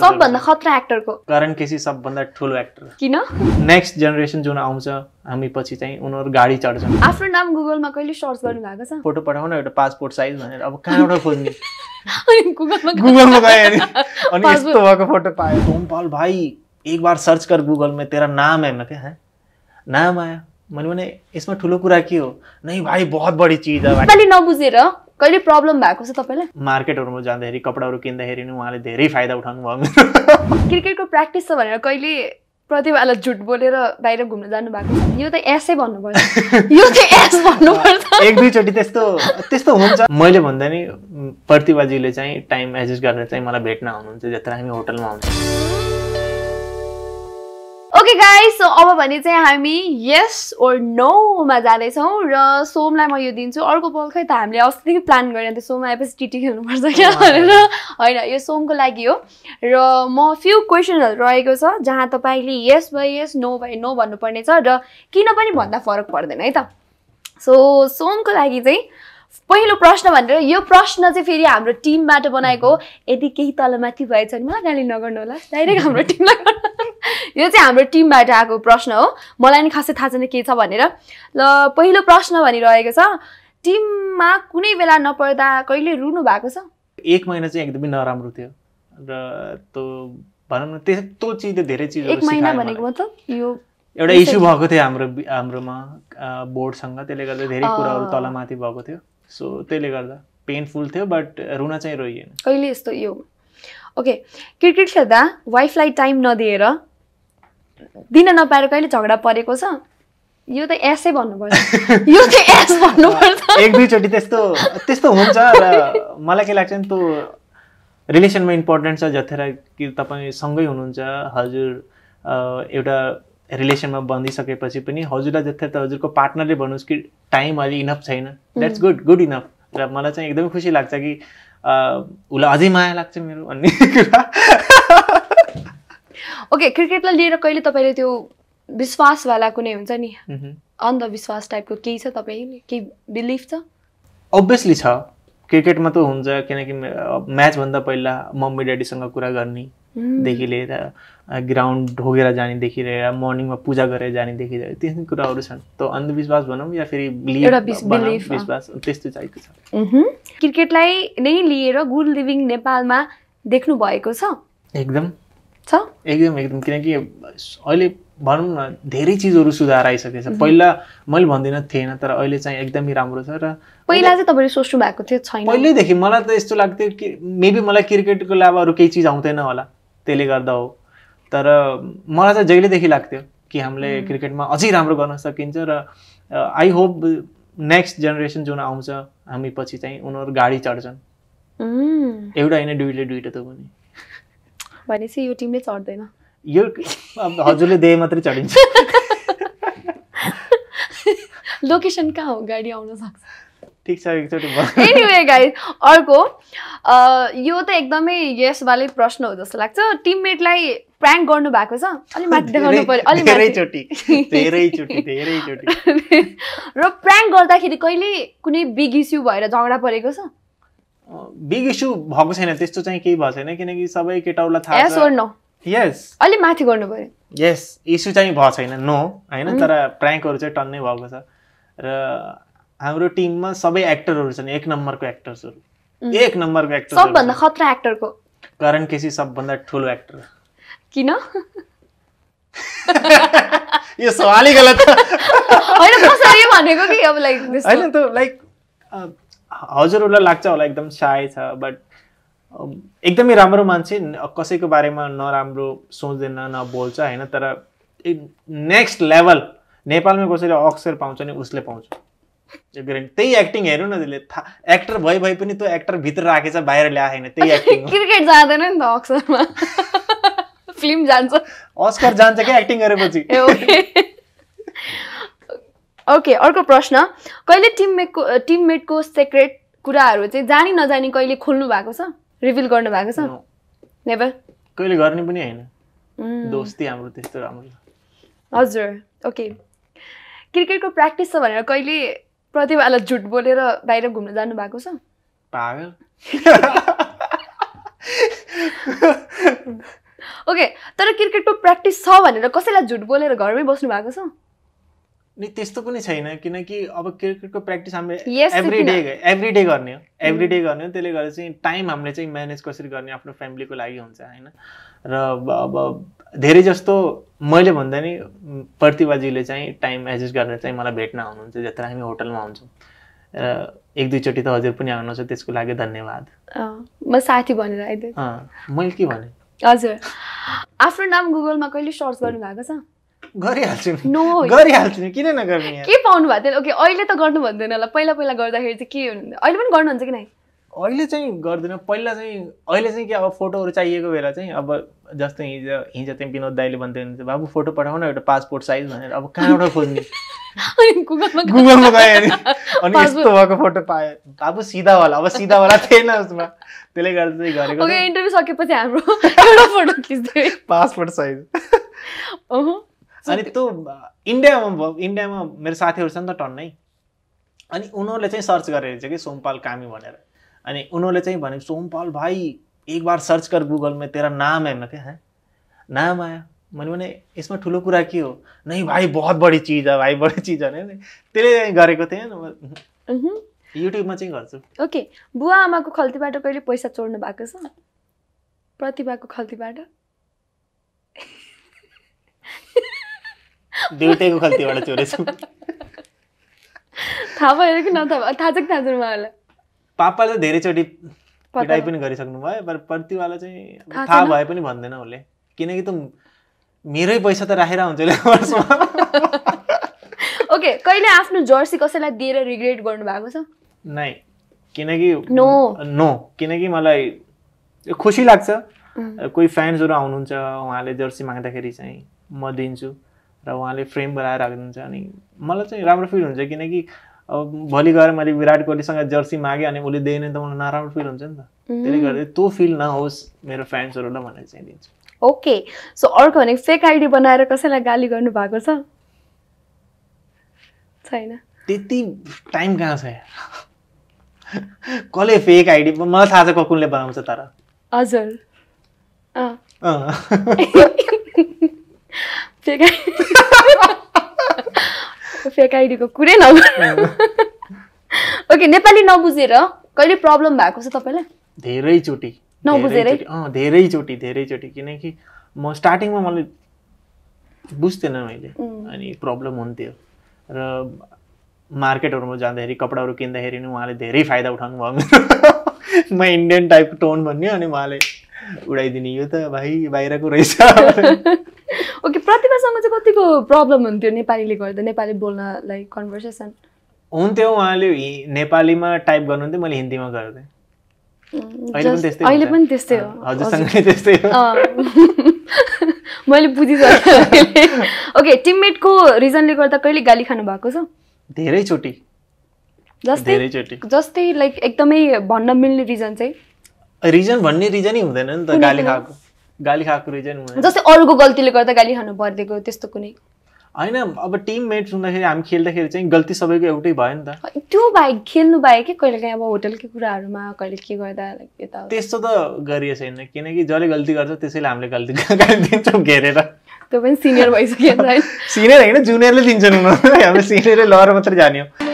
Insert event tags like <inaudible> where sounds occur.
सबभन्दा खतरा एक्टरको। करण केसी सबभन्दा ठुलो एक्टर? किन? नेक्स्ट जेनेरेसन जुन आउँछ हामी पछि चाहिँ उनीहरू गाडी चढ्छन्। आफ्नो नाम गुगलमा कहिले सर्च गर्नु भएको छ? फोटो पठाउन एउटा पासपोर्ट साइज भनेर। अब कहाँबाट खोज्ने? <laughs> गुगलमा गए अनि. यस्तो भएको फोटो पायो। सोमपाल भाई एक बार सर्च कर गूगल में तेरा नाम है मैं क्या है? नाम आया। मैले भने यसमा ठुलो कुरा के हो? नै भाइ बहुत बढी चिज है भाइ। नबुझेर कहिले प्रब्लम भएको छ तपाईँलाई? मार्केटहरूमा जाँदाखेरि कपडाहरू किन्दाखेरि नि उहाँले धेरै फाइदा उठाउनु भयो क्रिकेटको प्र्याक्टिस छ भनेर कहिले प्रतिभालाई झुट बोलेर बाहिर घुम्न जानु भएको छ? यो त एसै भन्नु पर्छ यो त एस भन्नुपर्छ। <laughs> एक दुईचोटि त्यस्तो त्यस्तो हुन्छ। मैले भन्दा नि प्रतिभाजीले चाहिँ टाइम एडजस्ट गरेर चाहिँ मलाई भेट्न आउनुहुन्छ जत्र हामी होटलमा आउँछौँ। ओके गाइस सो अब भने चाहिँ हामी यस ओर नोमा जाँदैछौँ र सोमलाई म यो दिन्छु। अर्को बल खै त हामीले अस्तिदेखि प्लान गरेर त्यो सोम आएपछि टिटी खेल्नुपर्छ क्या भनेर। होइन यो सोमको लागि हो। र म फ्यु क्वेसनहरू रहेको छ जहाँ तपाईँले yes by yes no by no भन्नुपर्ने छ र किन पनि भन्दा फरक पर्दैन है त। सो सोमको लागि चाहिँ पहिलो प्रश्न भनेर यो प्रश्न चाहिँ फेरि हाम्रो टिमबाट बनाएको हो। यदि केही तलमाथि भएछ भने मलाई गाली नगर्नु होला डाइरेक्ट हाम्रो टिमलाई यो चाहिँ हाम्रो टिमबाट आएको प्रश्न हो। मलाई नि खासै थाहा छैन के छ भनेर। ल पहिलो प्रश्न भनिरहेको छ। टिममा कुनै बेला नपर्दा कहिले रुनु भएको छ? एक महिना चाहिँ एकदमै नराम्रो थियो। र त्यो भनौँ न त्यस्तो चिज धेरै चिजहरू एक महिना भनेको। मतलब यो एउटा इस्यु भएको थियो हाम्रो हाम्रोमा बोर्डसँग। त्यसले गर्दा धेरै। कुराहरू तलमाथि भएको थियो। सो त्यसले गर्दा पेनफुल थियो बट रुन चाहिँ रोइएन। कहिले यस्तो यो? ओके क्रिकेट खेल्दा वाइफलाई टाइम नदिएर दिन नपाएर कहिले झगडा परेको छ? यो त एसै भन्नुपर्छ। <laughs> यो त एस भन्नुपर्छ। <laughs> एक दुईचोटि त्यस्तो त्यस्तो हुन्छ र मलाई के लाग्छ नि त्यो रिलेसनमा इम्पोर्टेन्ट छ जतिखेर कि तपाईँ सँगै हुनुहुन्छ हजुर एउटा रिलेसनमा बन्दिसकेपछि पनि हजुरलाई जतिखेर त हजुरको पार्टनरले भन्नुहोस् कि टाइम अहिले इनफ छैन। द्याट्स गुड गुड इनफ र मलाई चाहिँ एकदमै खुसी लाग्छ कि उसलाई अझै माया लाग्छ मेरो भन्ने <laughs> कुरा। ओके क्रिकेटलाई लिएर कहिले तपाईँले त्यो विश्वासवाला कुनै हुन्छ नि। अन्धविश्वास टाइपको केही छ तपाईँले केही बिलिफ छ? अभियसली छ। क्रिकेटमा त हुन्छ किनकि म्याचभन्दा पहिला मम्मी ड्याडीसँग कुरा गर्ने। देखि लिएर ग्राउन्ड ढोगेर जानेदेखि लिएर मर्निङमा पूजा गरेर जानेदेखि लिएर त्यस्तो कुराहरू छन्। त्यो अन्धविश्वास भनौँ या फेरि। विश्वास त्यस्तो चाहिएको छ। क्रिकेटलाई नै लिएर गुड लिभिङ नेपालमा देख्नु भएको छ? एकदम। छ? एकदम एकदम। किनकि अहिले भनौँ न धेरै चिजहरू सुधार आइसकेको छ पहिला मैले भन्दिनँ थिएन तर अहिले चाहिँ एकदमै राम्रो छ र पहिला चाहिँ तपाईँले सोच्नु भएको थियो छैन। पहिल्यैदेखि मलाई त यस्तो लाग्थ्यो कि मेबी मलाई क्रिकेटको अलावा अरू केही चिज आउँदैन होला। त्यसले गर्दा हो। तर मलाई त जहिलेदेखि लाग्थ्यो कि हामीले क्रिकेटमा अझै राम्रो गर्न सकिन्छ र आई होप नेक्स्ट जेनेरेसन जुन आउँछ हामी पछि चाहिँ उनीहरू गाडी चढ्छन्। एउटा होइन दुइटै दुइटा त पनि भनेपछि यो टिमले चढ्दैन। यो हजुरले दे मात्रै चढिन्छ। <laughs> लोकेसन कहाँ हो? गाडी आउन सक्छ। ठिक छ एकचोटि। एनिवे गाइस अर्को यो त एकदमै यसवालै प्रश्न हो जस्तो लाग्छ। टिममेटलाई प्र्याङ्क गर्नु भएको छ? अलिक माथि देखाउनु पर्यो माथि। धेरैचोटि धेरैचोटि धेरैचोटि <laughs> र प्र्याङ्क गर्दाखेरि कहिले कुनै बिग इस्यु भएर झगडा परेको छ? बिग इस्यु भएको छैन त्यस्तो चाहिँ केही भएको छैन किनकि सबै केटाहरूलाई थाहा छ। यस अलिक माथि गर्नु पर्यो। यस इस्यु चाहिँ भएको छैन नो होइन? तर प्र्याङ्कहरू चाहिँ टन्नै भएको छ। र हाम्रो टिममा सबै एक्टरहरू छन् एक नम्बरको एक्टर्सहरू। एक नम्बरको एक्टर सबभन्दा खतरा एक्टरको करण केसी सबभन्दा ठुलो एक्टर किन? <laughs> यो सवालै गलत। होइन कसरी भनेको कि अब लाइक <laughs> होइन त लाइक हजुरहरूलाई लाग्छ होला एकदम साय छ बट एकदमै राम्रो मान्छे कसैको बारेमा नराम्रो सोच्दैन नबोल्छ होइन तर नेक्स्ट लेभल नेपालमा कसैले अक्सर पाउँछ नि उसले पाउँछ। त्यही एक्टिङ हेर्नु न त्यसले एक्टर भइ भइ पनि त्यो एक्टर भित्र राखेछ बाहिर ल्याएको छैन त्यही <laughs> एक्टिङ क्रिकेट जाँदैन नि त अक्सरमा। <laughs> फिल्म जान्छ। अस्कर जान्छ क्या एक्टिङ गरेपछि। <laughs> ओके अर्को प्रश्न। कहिले टिममेटको टिममेटको सिक्रेट कुराहरू चाहिँ जानी नजानी कहिले खोल्नु भएको छ? रिभिल गर्नु भएको छ? नेभर कहिले गर्ने पनि होइन। दोस्ती हाम्रो त्यस्तो राम्रो। हजुर। ओके क्रिकेटको प्र्याक्टिस छ भनेर कहिले प्रतिभालाई झुट बोलेर बाहिर घुम्न जानु भएको छ? पागल। ओके तर क्रिकेटको प्र्याक्टिस छ भनेर कसैलाई झुट बोलेर घरमै बस्नु भएको छ? नि त्यस्तो पनि छैन किनकि अब क्रिकेटको प्र्याक्टिस हामीले एभ्री डे? एभ्री डे गर्ने हो। एभ्री डे गर्ने हो त्यसले गर्दा चाहिँ टाइम हामीले चाहिँ म्यानेज कसरी गर्ने आफ्नो फ्यामिलीको लागि हुन्छ होइन? र अब धेरै जस्तो मैले भन्दा नि प्रतिभाजीले चाहिँ टाइम एडजस्ट गरेर चाहिँ मलाई भेट्न आउनुहुन्छ जत्र हामी होटलमा हुन्छौँ। र एक दुईचोटि त हजुर पनि आउनुहुन्छ त्यसको लागि धन्यवाद। म साथी भनेर आइदिएँ। मैले के भने? हजुर। आफ्नो नाम गुगलमा कहिले सर्च गर्नु भएको छ? गरिहाल्छु नि। गरिहाल्छु नि किन नगर्ने? के पाउनु भएको थियो? ओके अहिले त गर्नु भन्दैन होला। पहिला पहिला गर्दाखेरि चाहिँ के हुनुहुन्थ्यो अहिले पनि गर्नुहुन्छ कि नै? अहिले चाहिँ गर्दैन। पहिला चाहिँ अहिले चाहिँ के अब फोटोहरू चाहिएको बेला चाहिँ अब जस्तै हिजो हिजो चाहिँ विनोद दाईले भन्दै हुनुहुन्छ बाबु फोटो पठाउन एउटा पासपोर्ट साइज भनेर। अब कहाँबाट खोज्ने? <laughs> गुगलमा गयो। अनि यस्तो भएको फोटो पायो। बाबु सिधावाला अब सिधावाला थिएन उसमा। त्यसले गर्दा चाहिँ गरेको इन्टरभ्यू सकेपछि हाम्रो एउटा फोटो खिच्दै। Passport size. अनि त्यो इन्डियामा इन्डियामा मेरो साथीहरू छ नि त टन्नै। अनि उनीहरूले चाहिँ सर्च गरेर हेर्छ कि सोमपाल कामी भनेर। अनि उनीहरूले चाहिँ भने सोमपाल भाई एक बार सर्च कर गूगल में तेरा नाम है. मैं क्या है? नाम आया. मैले भने यसमा ठुलो कुरा के हो? नै भाइ बहुत बढी चिज है भाइ बढी चिज नि त्यसले गरेको थिएँ। युट्युबमा चाहिँ गर्छु। ओके बुवा आमाको खल्तीबाट कहिले पैसा चोर्नु भएको छ? प्रतिभाको खल्तीबाट दुइटैको खल्तीबाट चोरेछु। <laughs> थाहा भयो कि नथाहा थाहा छ कि थाहा छैन उहाँहरूलाई पापाले धेरैचोटि पिटाइ पनि गरिसक्नु भयो तर प्रतिवाला चाहिँ थाहा? भए पनि भन्दैन उसले। किनकि त मेरै पैसा त राखेर हुन्छ ओके <laughs> कहिले आफ्नो जर्सी कसैलाई दिएर रिग्रेट गर्नु भएको छ? नै। किनकि No. नो किनकि मलाई खुसी लाग्छ. कोही फ्यान्सहरू आउनुहुन्छ उहाँले जर्सी माग्दाखेरि चाहिँ म दिन्छु र उहाँले फ्रेम बनाएर राखिदिन्छ अनि मलाई चाहिँ राम्रो फिल हुन्छ। किनकि अब भोलि गएर मैले विराट कोहलीसँग जर्सी मागेँ अनि उसले दिएन त मलाई नराम्रो फिल हुन्छ नि त। त्यसले गर्दा त्यो फिल नहोस् मेरो फ्यान्सहरूलाई भनेर चाहिँ दिन्छु। ओके सो अर्को भने फेक आइडी बनाएर कसैलाई गाली गर्नु भएको छ? छैन। त्यति टाइम कहाँ छ? कसले फेक आइडी मलाई थाहा छ कुनले बनाउँछ तर। हजुर। फेक <laughs> फेक आइडीको कुरै नगर्नु ओके नेपाली नबुझेर कहिले प्रब्लम भएको छ तपाईँलाई? धेरैचोटि। नबुझेरै? धेरैचोटि- अँ धेरैचोटि धेरैचोटि। किनकि म स्टार्टिङमा मैले बुझ्थेन मैले. अनि प्रब्लम हुन्थ्यो। र मार्केटहरूमा जाँदाखेरि कपडाहरू किन्दाखेरि नि उहाँले धेरै फाइदा उठाउनु भयो <laughs> म इन्डियन टाइपको टोन भन्यो अनि उहाँले उडाइदिने। यो त भाइ बाहिरको रहेछ। <laughs> प्रतिभासँग चाहिँ कतिको प्रब्लम हुन्थ्यो नेपालीले गर्दा? नेपाली बोल्न लाइक कन्भर्सेसन हुन्थ्यो उहाँले नेपालीमा टाइप गर्नुहुन्थ्यो मैले हिन्दीमा गर्थेँ अहिले पनि त्यस्तै हो। <laughs> मैले बुझिसकेँ ओके टिममेटको रिजनले गर्दा कहिले गाली खानु भएको छ? धेरैचोटि जस्तै? जस्तै लाइक एकदमै भन्न मिल्ने रिजन चाहिँ? रिजन भन्ने रिजनै हुँदैन नि त गाली? खाएको। गाली खाएको रिजन हुँदैन जस्तै अरूको गल्तीले गर्दा गाली खानु परिदिएको त्यस्तो कुनै? होइन अब टिममेट्स हुँदाखेरि हामी खेल्दाखेरि चाहिँ गल्ती सबैको एउटै भयो नि त। त्यो बाहेक खेल्नु बाहेक के कहिले काहीँ अब होटलकै कुराहरूमा कहिले के गर्दा यता त्यस्तो त गरिए छैन किनकि जसले गल्ती गर्छ त्यसैले हामीले गल्ती गाली दिन्छौँ घेरेर। त्यो पनि सिनियर भइसक्यो <laughs> सिनियर होइन जुनियरले दिन्छन् उनीहरू। हामीले सिनियरले लहर मात्रै जाने हो